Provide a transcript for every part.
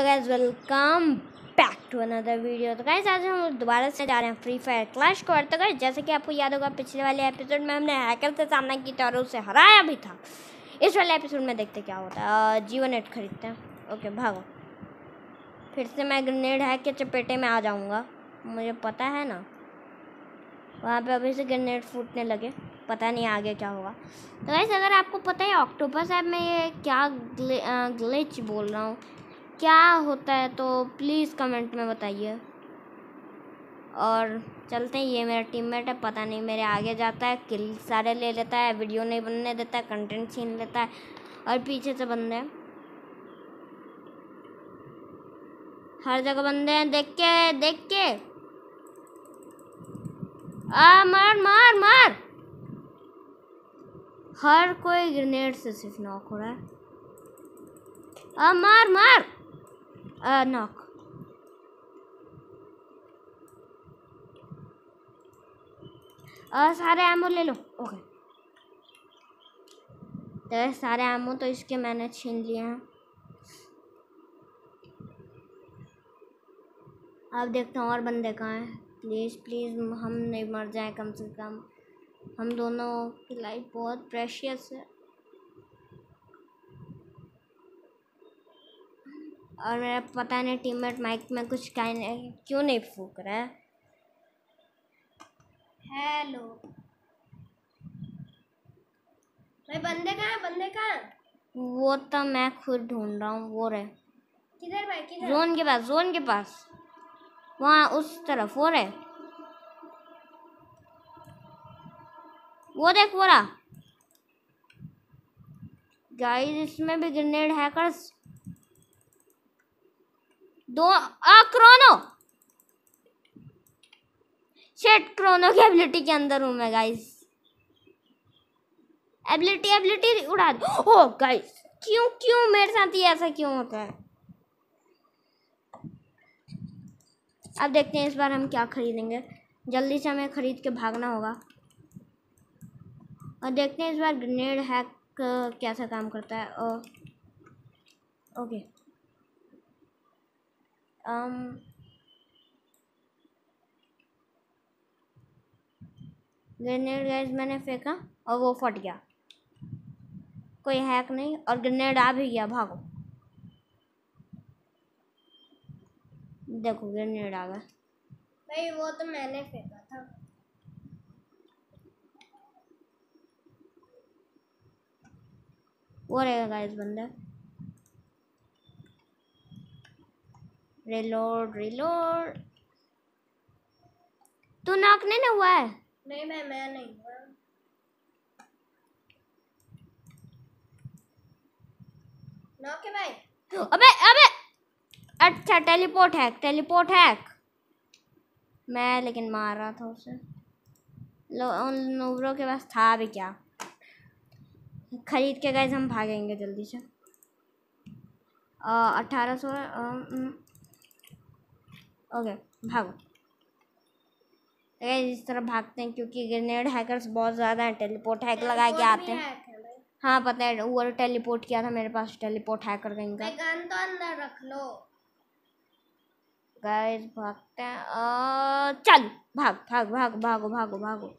तो guys welcome back to another video तो guys आज हम दोबारा से जा रहे हैं फ्री फायर क्लैश को। तो गैस जैसे कि आपको याद होगा पिछले वाले एपिसोड में हमने हैकर से सामना की था और उसे हराया भी था। इस वाले एपिसोड में देखते क्या होता है। जीवन नेट खरीदते हैं। ओके भागो। फिर से मैं ग्रेनेड हैक के चपेटे में आ जाऊँगा। मुझे पता है ना। वहाँ पे अभी से ग्रेनेड फूटने लगे। पता नहीं आगे क्या होगा। तो वैसे अगर आपको पता है ऑक्टोपस ऐप में ये क्या ग्ले, ग्लिच बोल रहा हूँ। क्या होता है तो प्लीज़ कमेंट में बताइए। और चलते हैं, ये मेरा टीममेट है, पता नहीं मेरे आगे जाता है किल सारे ले लेता है वीडियो नहीं बनने देता है कंटेंट छीन लेता है, और पीछे से बंदे हैं। हर जगह बंदे हैं, देख के देख के। आ, मार मार मार। हर कोई ग्रेनेड से सिर्फ़ नॉक हो रहा है। आ, मार मार। आ नॉक आ सारे एमो ले लो. ओके तो सारे एमो तो इसके मैंने छीन लिए हैं. अब देखता हूँ और बंदे कहाँ हैं. प्लीज़ प्लीज़ हम नहीं मर जाएँ कम से कम. हम दोनों की लाइफ बहुत प्रेशियस है. और मेरा पता नहीं टीममेट माइक में कुछ नहीं क्यों नहीं फूक रहा है? हेलो भाई बंदे कहाँ हैं? बंदे कहाँ हैं? वो तो मैं खुद ढूंढ रहा हूँ वो रहे। किधर भाई किधर? जोन के पास जोन के पास। वहाँ उस तरफ़ वो रहे। वो देख वो रहा। गाइस इसमें भी ग्रेनेड हैकर्स दो, आ क्रोनो शेट क्रोनो की एबिलिटी के अंदर हूँ मैं गाइस एबिलिटी एबिलिटी उड़ा दो. ओ गाइस क्यों क्यों मेरे साथ ही ऐसा क्यों होता है? अब देखते हैं इस बार हम क्या खरीदेंगे। जल्दी से हमें खरीद के भागना होगा। और देखते हैं इस बार ग्रेनेड हैक कैसा काम करता है। और ओके। Um, ग्रेनेड गैस मैंने फेंका और वो फट गया। कोई हैक नहीं और ग्रेनेड आ भी गया भागो। देखो ग्रेनेड आ गया। भाई वो तो मैंने फेंका था। वो रहेगा गाइस बंदा। रिलोड रिलोड तू नॉक नहीं ना हुआ है? नहीं मैं मैं नहीं हुआ। नॉक है भाई? अबे अबे! अच्छा टेलीपोर्ट हैक टेलीपोर्ट हैक मैं लेकिन मार रहा था उसे। लो उन नूबरों के पास था भी क्या? खरीद के गए हम भागेंगे जल्दी से। अठारह सौ ओके भागो। इस तरह भागते हैं क्योंकि ग्रेनेड हैकर्स बहुत ज़्यादा हैं टेलीपोर्ट हैक लगा के आते हैं। है पता है वो टेलीपोर्ट किया था मेरे पास टेलीपोर्ट हैकर कहीं का। गन तो अंदर रख लो। गाइस भागते हैं। चल भाग भाग भाग भागो भागो भागो।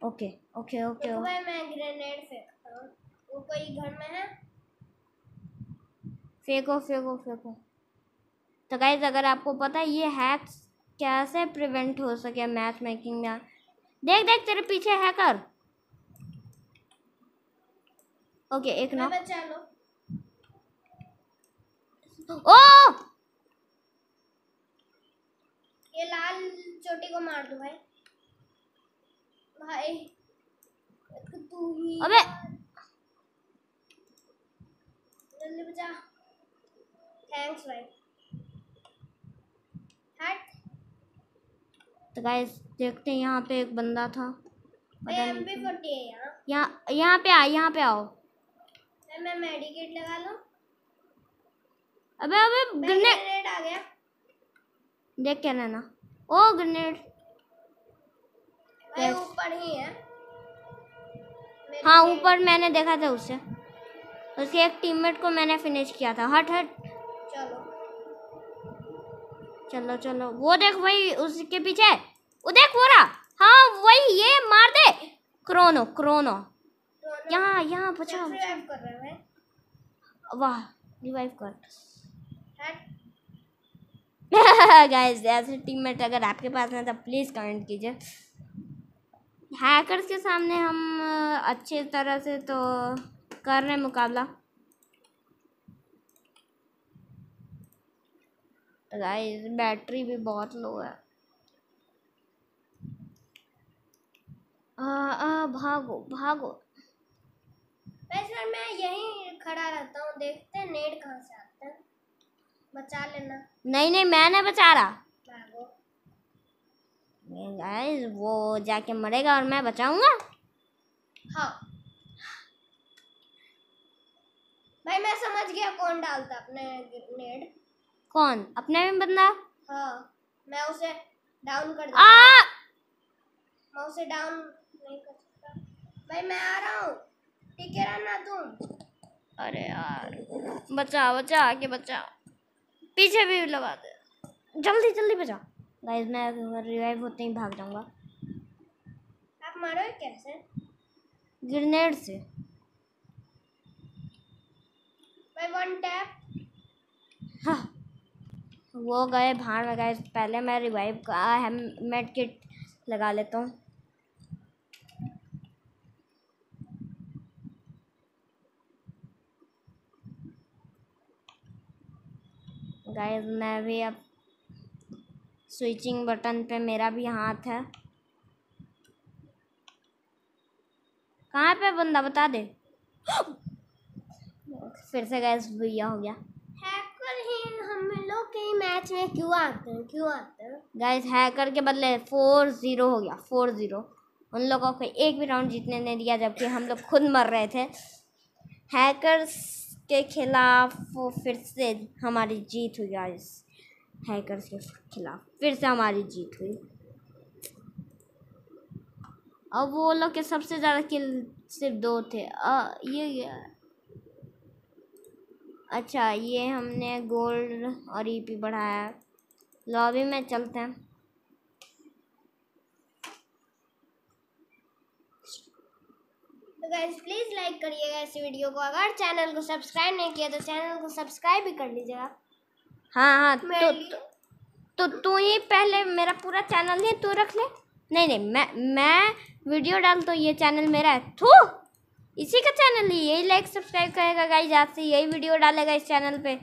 ओके ओके ओके भाई मैं ग्रेनेड वो कोई घर में है? फेंको फेंको फेंको। तो गाइस अगर आपको पता है ये हैक्स कैसे प्रिवेंट हो सके मैच मेकिंग में? देख देख तेरे पीछे हैकर ओके एक नॉक ओ! ये लाल चोटी को मार दो भाई। भाई तू ही अबे जल्दी बचा थैंक्स भाई हट तो गाइस देखते हैं यहाँ पे एक बंदा था। एम पी फोर्टी है यहाँ। यहाँ यहाँ पे आ यहाँ पे आओ। भाई मैं मेडिकेट लगा लूँ। अबे अबे ग्रेनेड आ गया। देख के रहना ओ ग्रेनेड ऊपर ही है। हाँ ऊपर मैंने देखा था उससे उसके एक टीममेट को मैंने फिनिश किया था। हट हट। चलो। चलो चलो। वो देख वही उसके पीछे। वो देख वो रहा। हाँ वही ये मार दे। क्रोनो क्रोनो यहाँ यहाँ बचाओ कर वाह रिवाइव कर। गाइस ऐसे टीममेट अगर आपके पास है तो प्लीज़ कमेंट कीजिए। हैकर्स के सामने हम अच्छे तरह से तो कर रहे हैं मुकाबला। गाइस बैटरी भी बहुत लो है। आ, आ, भागो भागो। वैसे मैं यहीं खड़ा रहता हूँ देखते हैं नेट कहाँ से आता है। बचा लेना। नहीं नहीं मैं नहीं बचा रहा। भागो। गाइस वो जाके मरेगा और मैं बचाऊँगा? हाँ। भाई मैं समझ गया कौन डालता अपने नेट कौन? अपने में बंदा? हाँ मैं उसे डाउन कर आ! मैं उसे डाउन नहीं कर सकता। भाई मैं आ रहा हूँ। ठीक है रहना तुम। अरे यार बचा बचा आगे बचा। पीछे भी लगा दे। जल्दी जल्दी बचा। गाइस मैं रिवाइव होते ही भाग जाऊँगा। आप मारो कैसे? ग्रेनेड से। टैप हाँ। वो गए भाड़ में गए। पहले मैं रिवाइव का मेड किट लगा लेता हूँ। गाइस मैं भी अब स्विचिंग बटन पे मेरा भी हाथ है। कहाँ पे बंदा बता दे? फिर से गैस भैया हो गया। हैकर ही हम लोग के मैच में क्यों आते हैं क्यों आते हैं? गैस हैकर के बदले फोर ज़ीरो हो गया फोर ज़ीरो उन लोगों को एक भी राउंड जीतने नहीं दिया जबकि हम लोग खुद मर रहे थे। हैकर्स के खिलाफ वो फिर से हमारी जीत हुई गाइस हैकर्स के खिलाफ फिर से हमारी जीत हुई। अब वो लोग के सबसे ज़्यादा किल सिर्फ़ दो थे। आ, ये क्या अच्छा ये हमने गोल्ड और ईपी बढ़ाया। लॉबी में चलते हैं। तो गाइस प्लीज़ लाइक करिएगा इस वीडियो को। अगर चैनल को सब्सक्राइब नहीं किया तो चैनल को सब्सक्राइब भी कर लीजिएगा। हाँ हाँ तो तो तू ही पहले मेरा पूरा चैनल नहीं तू रख ले। नहीं नहीं मैं मैं वीडियो डाल तो ये चैनल मेरा है। थू! इसी का चैनल है यही लाइक सब्सक्राइब करेगा गाइस आज से यही वीडियो डालेगा इस चैनल पे।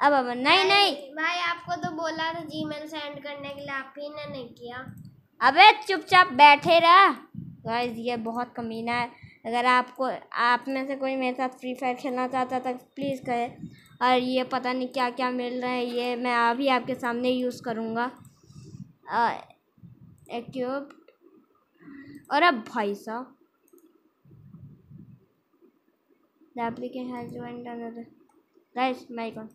अब अब नहीं नहीं भाई आपको तो बोला था जीमेल सेंड करने के लिए आप ही ने नहीं किया। अबे चुपचाप बैठे रहा। गाइस ये बहुत कमीना है। अगर आपको आप में से कोई मेरे साथ फ्री फायर खेलना चाहता था प्लीज़ करे और ये पता नहीं क्या क्या मिल रहा है ये मैं अभी आपके सामने यूज़ करूँगा। और अब भाई साहब The applicant has joined another. Guys, my God.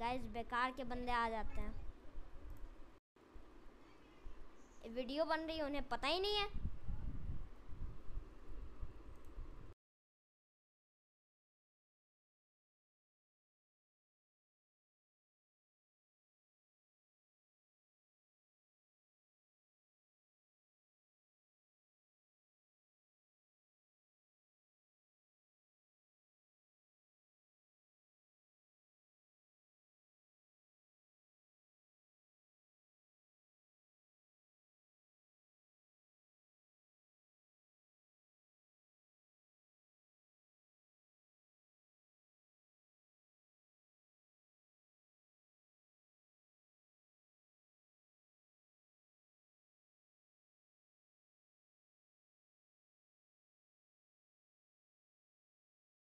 Guys बेकार के बंदे आ जाते हैं। वीडियो बन रही है, उन्हें पता ही नहीं है।